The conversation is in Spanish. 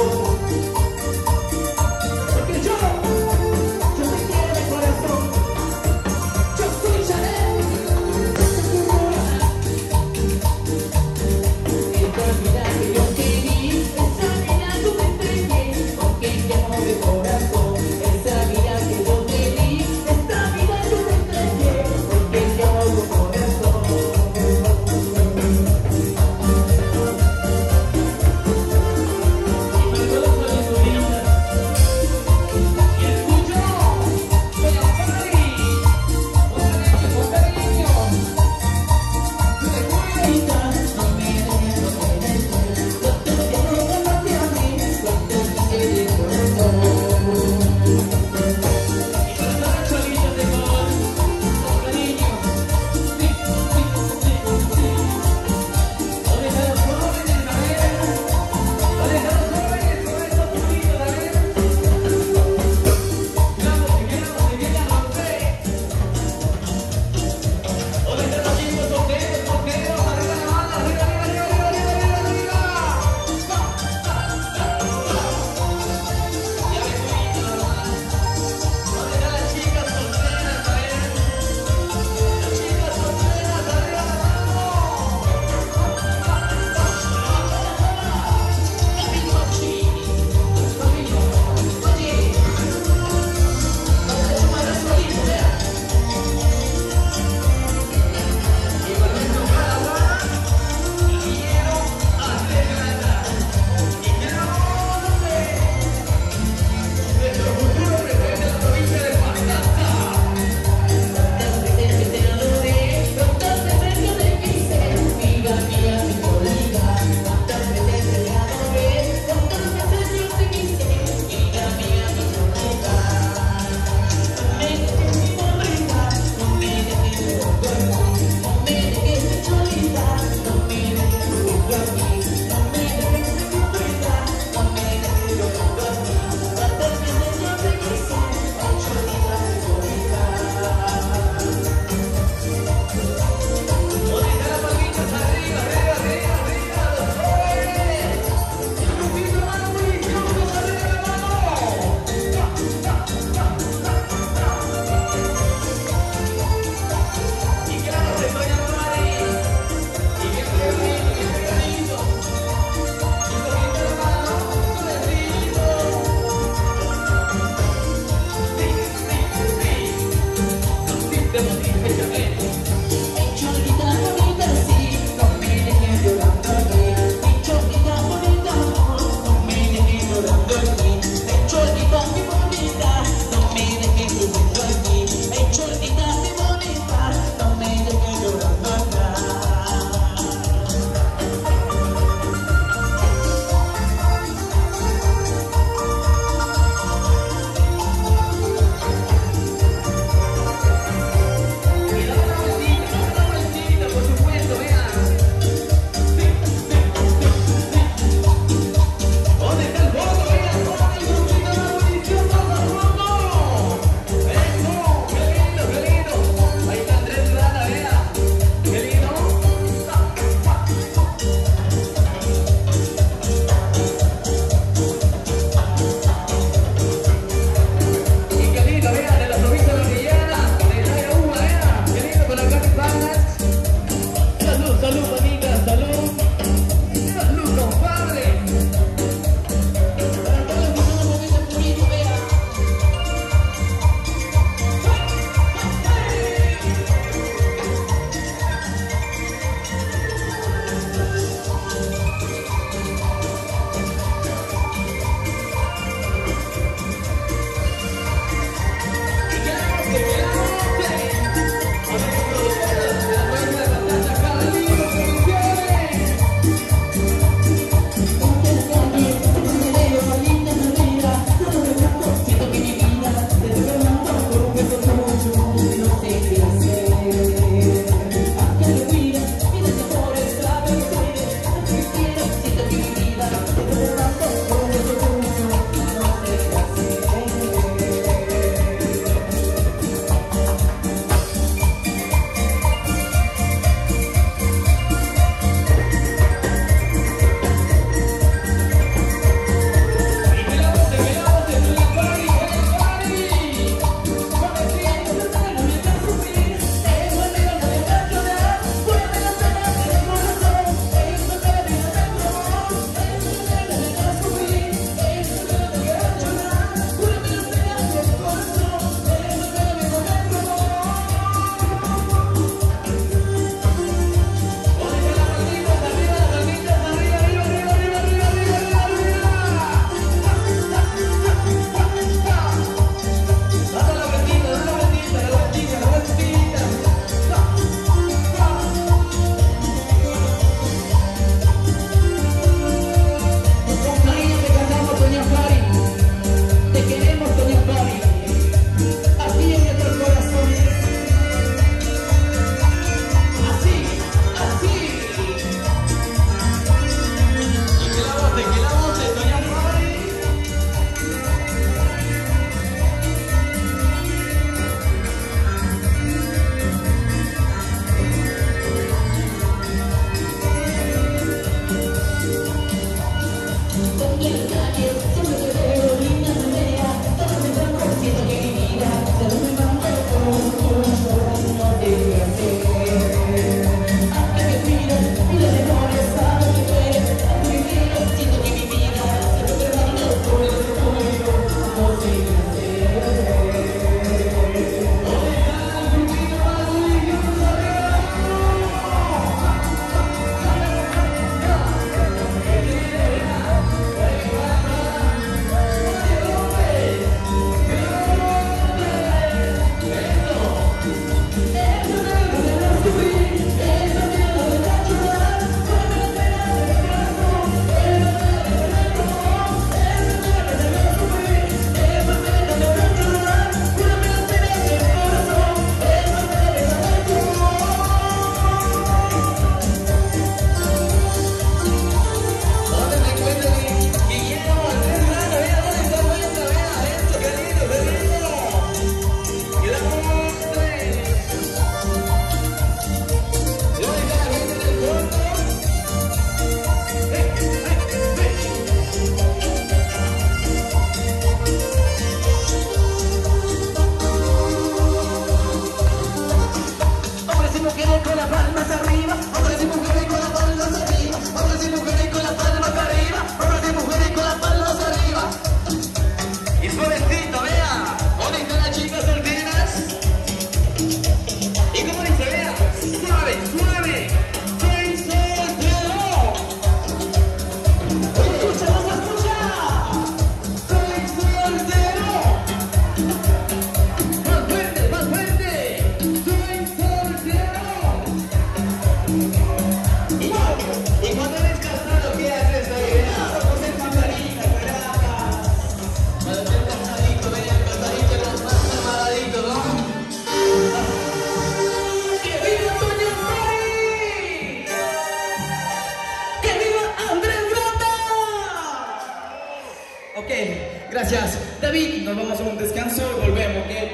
Oh. Gracias. David, nos vamos a un descanso. Y volvemos, ok,